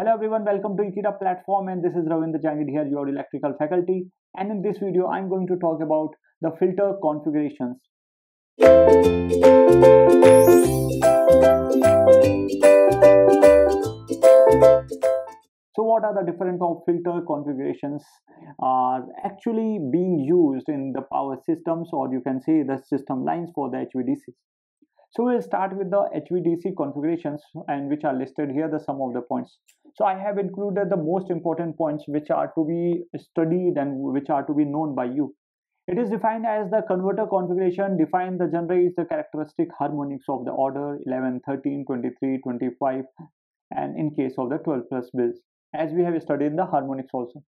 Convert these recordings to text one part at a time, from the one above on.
Hello everyone, welcome to Ekeeda platform and this is Ravindra Jangid here, your electrical faculty. And in this video, I'm going to talk about the filter configurations. So what are the different of filter configurations are actually being used in the power systems or you can say the system lines for the HVDCs. So we'll start with the HVDC configurations and which are listed here the sum of the points. So I have included the most important points which are to be studied and which are to be known by you. It is defined as the converter configuration define the generates the characteristic harmonics of the order 11, 13, 23, 25 and in case of the 12 pulse bills as we have studied in the harmonics also.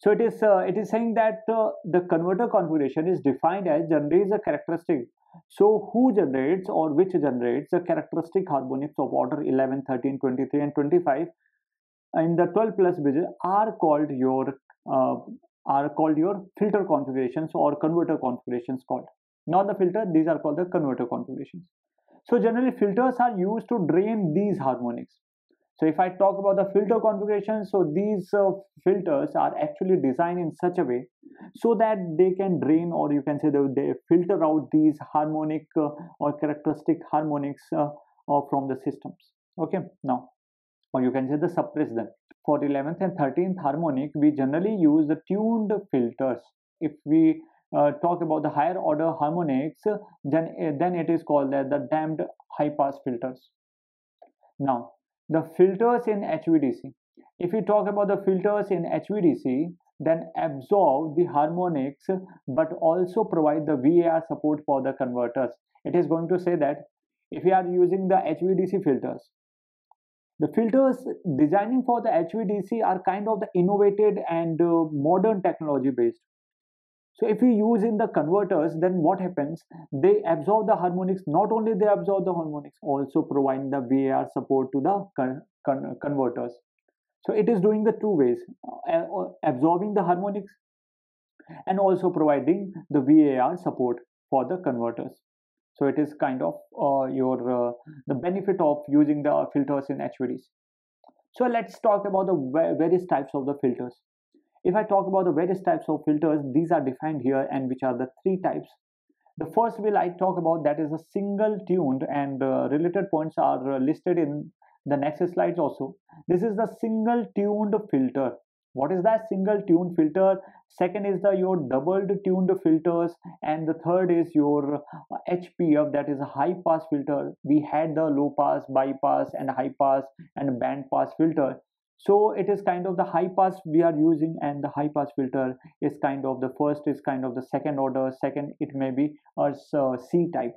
So it is uh, it is saying that uh, the converter configuration is defined as generates a characteristic. So who generates or which generates the characteristic harmonics of order 11, 13, 23 and 25 in the 12 pulse bits are called your uh, are called your filter configurations or converter configurations called. Not the filter, these are called the converter configurations. So generally filters are used to drain these harmonics. So if I talk about the filter configuration, so these uh, filters are actually designed in such a way so that they can drain or you can say that they filter out these harmonic uh, or characteristic harmonics uh, uh from the systems. Okay, now, or you can say the suppress them. For 11th and 13th harmonic, we generally use the tuned filters. If we uh, talk about the higher order harmonics, then, uh, then it is called as the damped high pass filters. Now, the filters in HVDC. If we talk about the filters in HVDC, then absorb the harmonics but also provide the VAR support for the converters. It is going to say that if we are using the HVDC filters, the filters designing for the HVDC are kind of the innovated and uh, modern technology based. So if we use in the converters, then what happens? They absorb the harmonics. Not only they absorb the harmonics, also provide the VAR support to the con con converters. So it is doing the two ways, uh, uh absorbing the harmonics and also providing the VAR support for the converters. So it is kind of uh, your uh, the benefit of using the filters in HVDC. So let's talk about the various types of the filters. If I talk about the various types of filters, these are defined here and which are the three types. The first will I talk about that is a single tuned and uh, related points are uh, listed in the next slides also. This is the single tuned filter. What is that single tuned filter? Second is the your doubled tuned filters and the third is your HPF uh, that is a high pass filter. We had the low pass, bypass and high pass and band pass filter so it is kind of the high pass we are using and the high pass filter is kind of the first is kind of the second order second it may be a c type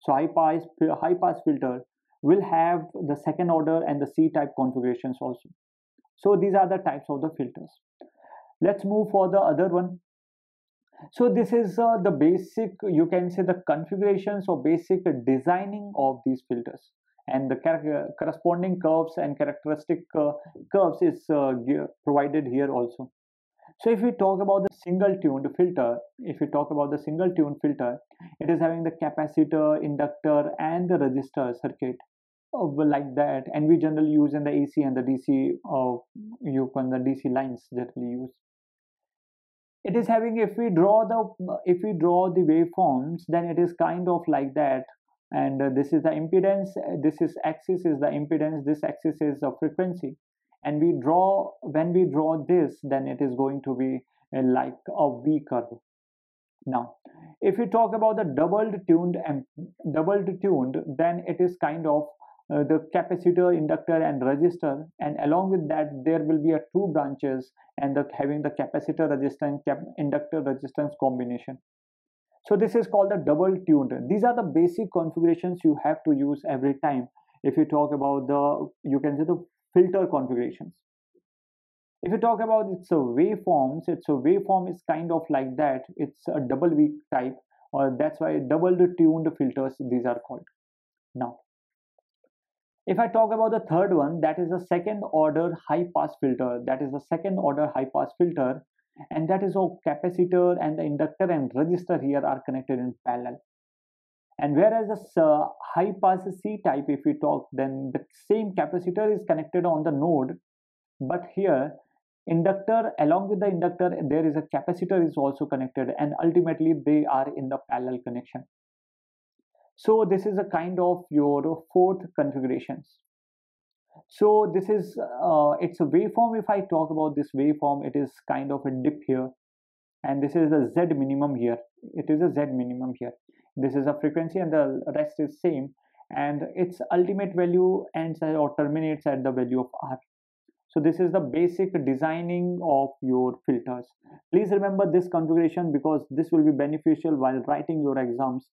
so high pass high pass filter will have the second order and the c type configurations also. So these are the types of the filters. Let's move for the other one. So this is uh, the basic you can say the configurations or basic designing of these filters. And the corresponding curves and characteristic uh, curves is uh, provided here also. So if we talk about the single tuned filter, if we talk about the single tuned filter, it is having the capacitor, inductor and the resistor circuit uh, like that. And we generally use in the AC and the DC uh, you can the DC lines that we use. It is having if we draw the if we draw the waveforms then it is kind of like that. And uh, this is the impedance this is axis is the impedance this axis is the frequency and we draw when we draw this then it is going to be uh, like a v curve now if we talk about the doubled tuned and doubled tuned then it is kind of uh, the capacitor inductor and resistor. And along with that there will be a two branches and the, having the capacitor resistance cap, inductor resistance combination. So this is called the double tuned. These are the basic configurations you have to use every time. If you talk about the, you can say the filter configurations. If you talk about its a waveforms, its a waveform is kind of like that. It's a double V type or that's why double tuned filters these are called. Now, if I talk about the third one, that is a second order high pass filter. That is the second order high pass filter and that is how capacitor and the inductor and resistor here are connected in parallel and whereas the uh, high pass C type if we talk then the same capacitor is connected on the node. But here inductor along with the inductor there is a capacitor is also connected and ultimately they are in the parallel connection. So this is a kind of your fourth configurations. So this is uh, it's a waveform. If i talk about this waveform it is kind of a dip here and this is the z minimum here. It is a z minimum here. This is a frequency and the rest is same. And its ultimate value ends or terminates at the value of r. So this is the basic designing of your filters. Please remember this configuration because this will be beneficial while writing your exams.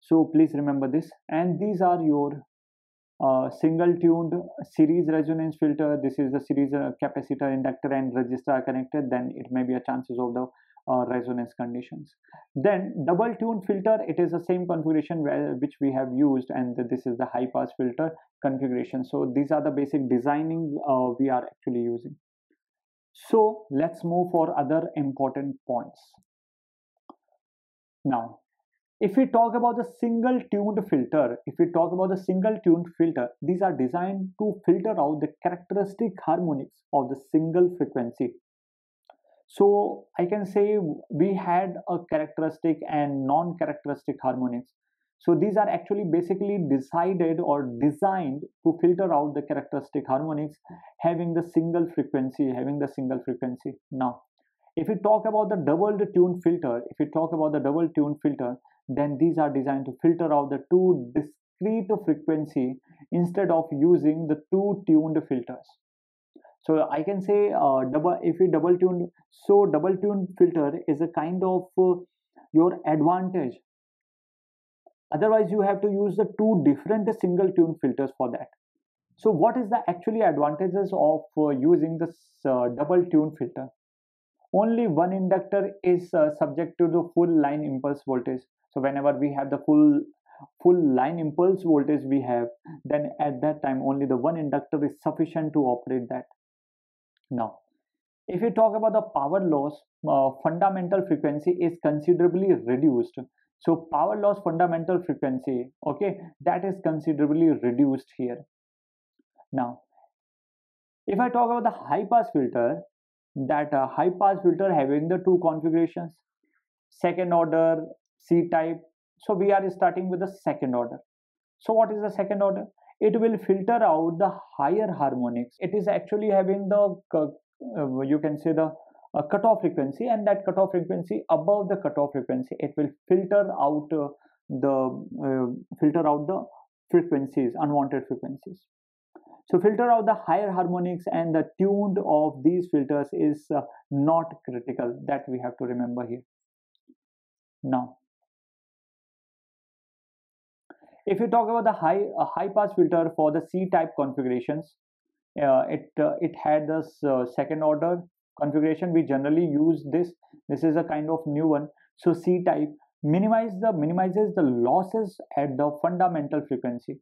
So please remember this. And these are your uh, single tuned series resonance filter. This is the series uh, capacitor inductor and resistor are connected. Then it may be a chances of the uh, resonance conditions. Then double tune filter, it is the same configuration which we have used and this is the high pass filter configuration. So these are the basic designing uh, we are actually using. So let's move for other important points. Now, if we talk about the single tuned filter, if we talk about the single tuned filter, these are designed to filter out the characteristic harmonics of the single frequency so I can say we had a characteristic and non-characteristic harmonics. So these are actually basically decided or designed to filter out the characteristic harmonics having the single frequency, having the single frequency. Now, if we talk about the double tune filter, if we talk about the double tune filter, then these are designed to filter out the two discrete frequency instead of using the two tuned filters so i can say uh, double if we double tune so double tune filter is a kind of uh, your advantage. Otherwise you have to use the two different single tune filters for that. So what is the actually advantages of uh, using this uh, double tune filter? Only one inductor is uh, subject to the full line impulse voltage. So whenever we have the full full line impulse voltage we have then at that time only the one inductor is sufficient to operate that now, if we talk about the power loss, uh, fundamental frequency is considerably reduced. So power loss fundamental frequency, okay, that is considerably reduced here. Now, if I talk about the high pass filter, that uh, high pass filter having the two configurations, second order, C type. So we are starting with the second order. So what is the second order? It will filter out the higher harmonics. It is actually having the uh, you can say the uh, cutoff frequency and that cutoff frequency above the cutoff frequency. It will filter out uh, the uh, filter out the frequencies unwanted frequencies. So filter out the higher harmonics and the tuned of these filters is uh, not critical. That we have to remember here. Now if you talk about the high uh, high pass filter for the C type configurations, uh, it uh, it had this uh, second order configuration. We generally use this. This is a kind of new one. So C type minimize the minimizes the losses at the fundamental frequency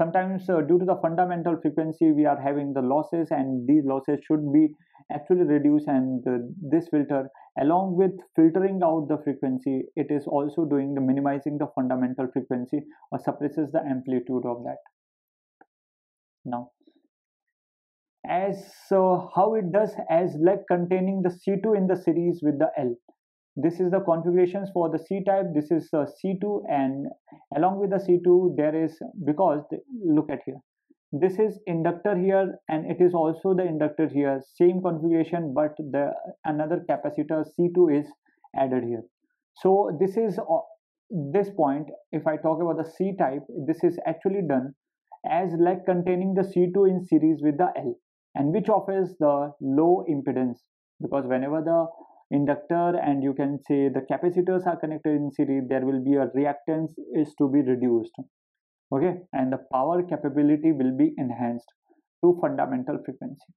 sometimes uh, due to the fundamental frequency we are having the losses and these losses should be actually reduced and uh, this filter along with filtering out the frequency it is also doing the minimizing the fundamental frequency or suppresses the amplitude of that. Now as uh, how it does as like containing the c2 in the series with the l this is the configurations for the C type. This is uh, C2 and along with the C2 there is because look at here. This is inductor here and it is also the inductor here. Same configuration but the another capacitor C2 is added here. So this is uh, this point if I talk about the C type this is actually done as like containing the C2 in series with the L and which offers the low impedance because whenever the inductor and you can say the capacitors are connected in series there will be a reactance is to be reduced okay? And the power capability will be enhanced to fundamental frequency.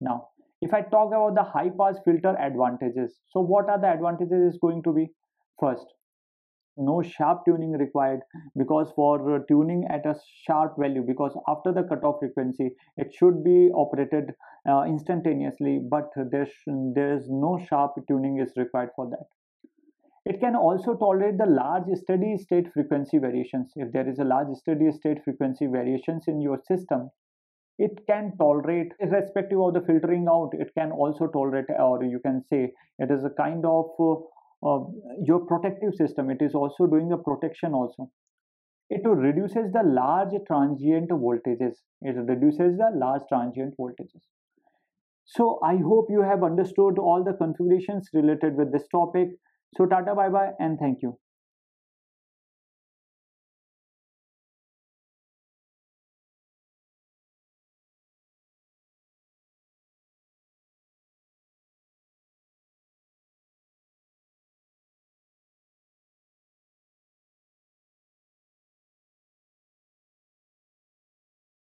Now if i talk about the high pass filter advantages so what are the advantages is going to be? First no sharp tuning required because for uh, tuning at a sharp value because after the cutoff frequency it should be operated uh, instantaneously but there there is no sharp tuning is required for that. It can also tolerate the large steady state frequency variations. If there is a large steady state frequency variations in your system it can tolerate irrespective of the filtering out it can also tolerate or you can say it is a kind of uh, your protective system. It is also doing a protection also. It reduces the large transient voltages. It reduces the large transient voltages. So i hope you have understood all the configurations related with this topic. So tata bye bye and thank you